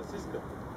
Сан-Франциско.